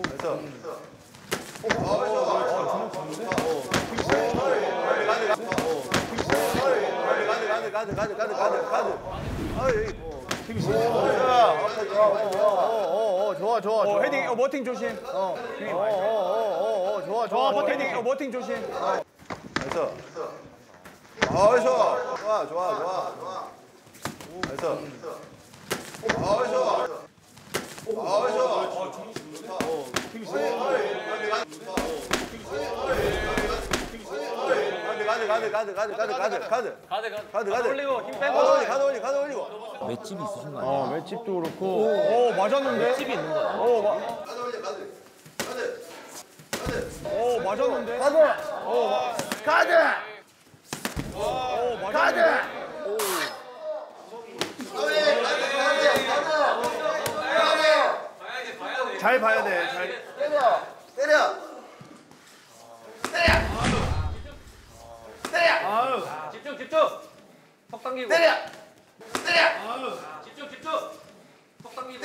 됐어. 가드 가드 가드 가드 가드 가드 가드. 아이. 어어어어 좋아 좋아 어. 헤딩, 어, 버팅 조심. 어어어어 좋아 좋아. 좋아. 헤딩, 어, 버팅 조심. 됐어. 어이 좋아. 좋아 좋아 좋아. 됐어. 좋아. 가드 가드 가드 가드 가드 가드 가드 가드 가드 가드 가드 올리고 힘 가드 빼고 가드 올리 가드 올리고 맷집이 있으신 거 아니에요? 어, 맷집도 그렇고. 오, 맞았는데? 맷집이 있는 거 아니에요? 오, 마, 가드 올리 가드 가드 오, 맞았는데? 가드 오 가드 오, 맞았는데? 잘 봐야 돼. 잘 때려. 때려. 집중 집중 턱 당기고 때려. 때려. 집중 집중 턱 당기고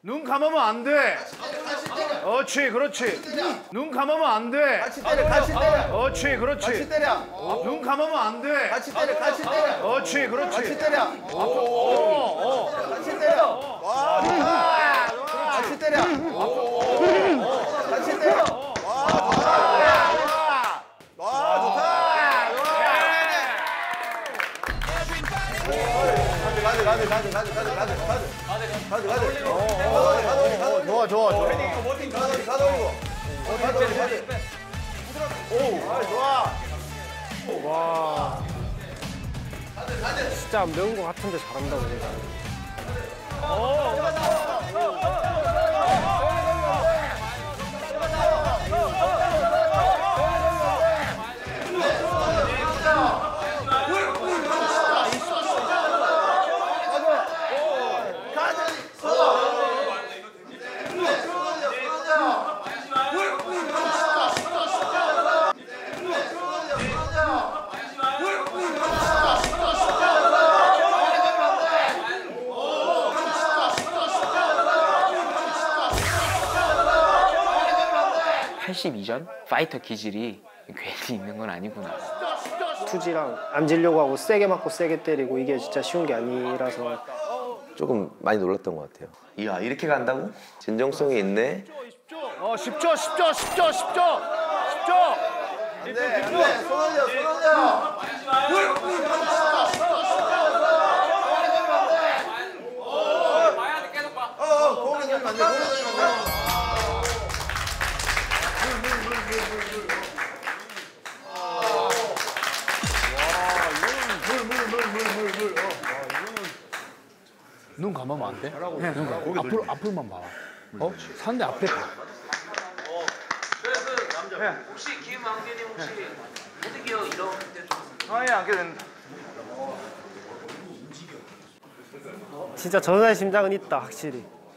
눈 감으면 안 돼. 그렇지, 그렇지. 눈 감으면 안 돼. 같이 때려. 같이 때려. 그렇지, 같이 그렇지. 때려. 눈 감으면 안 돼. 같이 때려. 같이 때려. 그렇지, 같이 그렇지. 때려. 때려. 같이 때려. 와, 좋다. 와, 좋다. 좋아 좋아 좋아. 가다 올리고. 가다 올리고. 오, 좋아. 와. 진짜 안 배운 것 같은데 잘한다 우리가. 파이터 기질이 괜히 있는 건 아니구나. 투지랑 앉으려고 하고 세게 맞고 세게 때리고 이게 진짜 쉬운 게 아니라서 조금 많이 놀랐던 것 같아요. 이야 이렇게 간다고? 진정성이 있네. 어, 10초, 10초, 10초, 10초. 10초. 안돼 안돼 손 올려 손 올려 눈 감으면 안 돼? 그냥 눈 감아. 앞으로 앞으로만 봐. 어? 산대 앞에 봐. 그래서 혹시 김왕대님 혹시 헤드기어 이런 데좀 아예 안 깨는데. 진짜 전사의 심장은 있다 확실히.